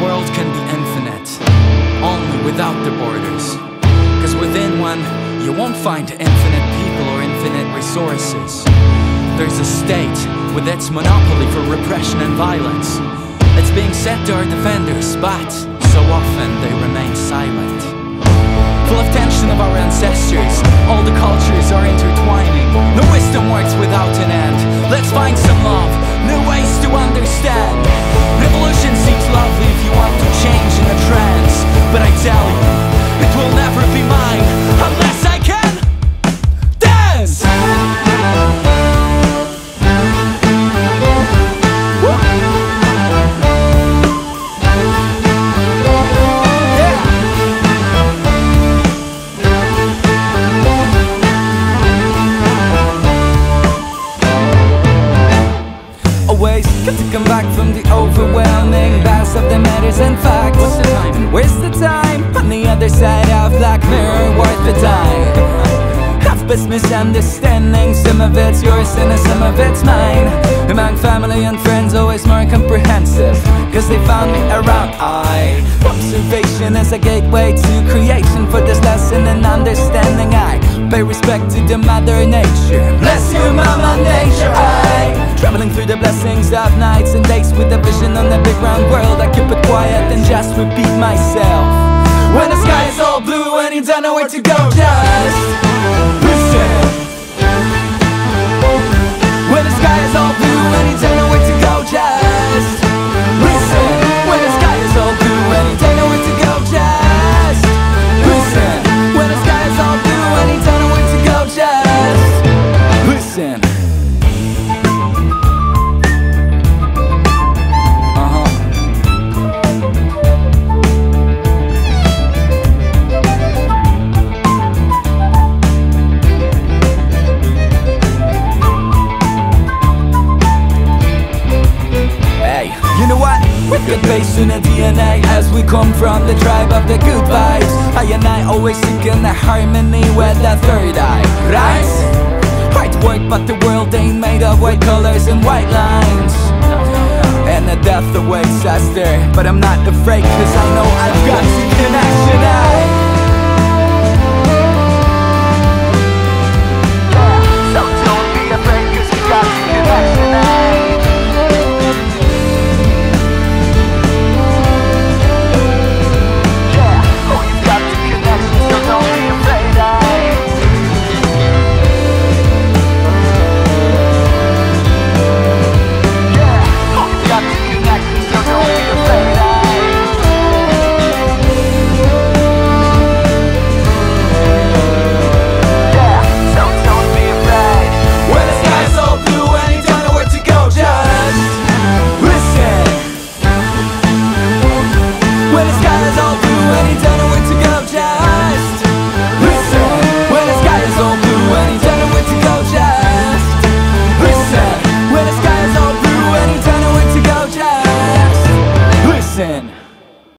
world can be infinite, only without the borders. Cause within one, you won't find infinite people or infinite resources. There's a state with its monopoly for repression and violence. It's being said to our defenders, but so often they remain silent. Full of tension of our ancestors, all the cultures are intertwining. No wisdom works without an end. Let's find overwhelming Bass of the matters and facts. What's the time? And where's the time? On the other side of Black Mirror, worth the time. Half best misunderstanding Some of it's yours and some of it's mine. Among family and friends always more comprehensive Cause they found me around I. Observation is a gateway to creation For this lesson and understanding I. Pay respect to the mother nature. Bless you mama nature on the big round world I keep it quiet and just repeat myself. When the sky is all blue and you don't know where to go Just listen what? We've base in the DNA as we come from the tribe of the good vibes. I and I always seeking the harmony with the third eye, right? Hard work, but the world ain't made of white colors and white lines. And the death awaits us there, but I'm not afraid, cause I know I've got out.